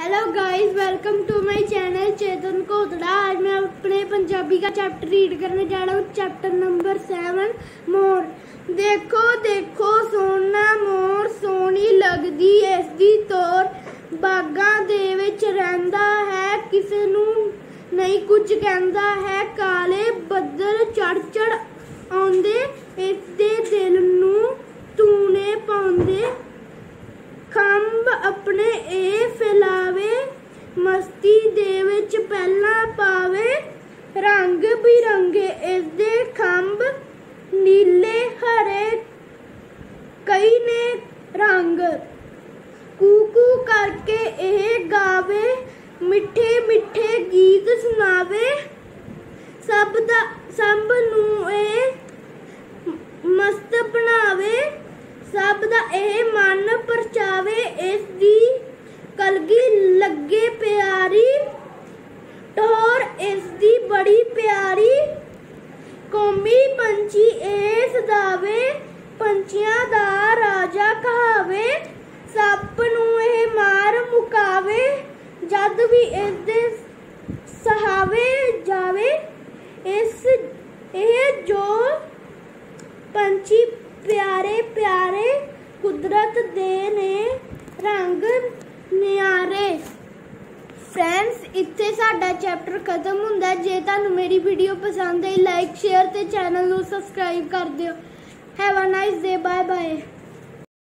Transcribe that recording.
hello guys welcome to my channel Chetan Kotda आज मैं अपने पंजाबी का चैप्टर रीड करने जा रहा हूँ चैप्टर नंबर सेवन मोर देखो देखो ਸੋਨਾ ਮੋਰ ਸੋਹਣੀ ਲੱਗਦੀ ਇਸ ਦੀ ਤੋਰ ਬਾਗਾਂ ਦੇ ਵਿੱਚ ਰਹਿੰਦਾ ਹੈ ਕਿਸੇ ਨੂੰ ਨਹੀਂ ਕੁਝ ਕਹਿੰਦਾ ਹੈ ਕਾਲੇ ਬੱਦਲ ਚੜ ਚੜ ਮਸਤੀ ਦੇ ਵਿੱਚ ਪਹਿਲਾਂ ਪਾਵੇ ਰੰਗ ਬਿਰੰਗੇ ਇਸ ਦੇ ਖੰਭ ਨੀਲੇ, ਹਰੇ ਕਈ ਨੇ ਰੰਗ। ਕੂਕੂ ਕਰਕੇ ਇਹ ਗਾਵੇ, ਮਿੱਠੇ ਮਿੱਠੇ ਗੀਤ ਸੁਣਾਵੇ। ਸਭ ਦਾ, ਸਭ ਨੂੰ ਇਹ ਮਸਤ ਬਣਾਵੇ। ਸਭ ਦਾ ਇਹ ਮਨ ਪਰਚਾਵੇ ਇਸ ਦੀ ਕਲਗੀ ਲੱਗੇ ਪਿਆਰੀ ਟੋਰ ਇਸ ਦੀ ਬੜੀ ਪਿਆਰੀ ਕੌਮੀ ਪੰਛੀ ਇਸ ਦਾਵੇ ਪੰਛੀਆਂ ਦਾ ਰਾਜਾ ਕਹਾਵੇ। ਸੱਪ ਨੂੰ ਇਹ ਮਾਰ ਮੁਕਾਵੇ, ਜਦ ਵੀ ਇਸ ਸਹਾਵੇ ਜਾਵੇ। ਇਸ, ਇਹ ਜੋ ਪੰਛੀ ਪਿਆਰੇ ਪਿਆਰੇ ਕੁਦਰਤ ਦੇ ਨੇ, ਰੰਗ ਫਰੈਂਡਸ, ਇੱਥੇ ਸਾਡਾ ਚੈਪਟਰ ਖਤਮ ਹੁੰਦਾ ਜੇ ਤੁਹਾਨੂੰ ਮੇਰੀ ਵੀਡੀਓ ਪਸੰਦ ਆਈ, ਲਾਈਕ, ਸ਼ੇਅਰ ਤੇ ਚੈਨਲ ਨੂੰ ਸਬਸਕ੍ਰਾਈਬ ਕਰ ਦਿਓ। Have a nice day bye bye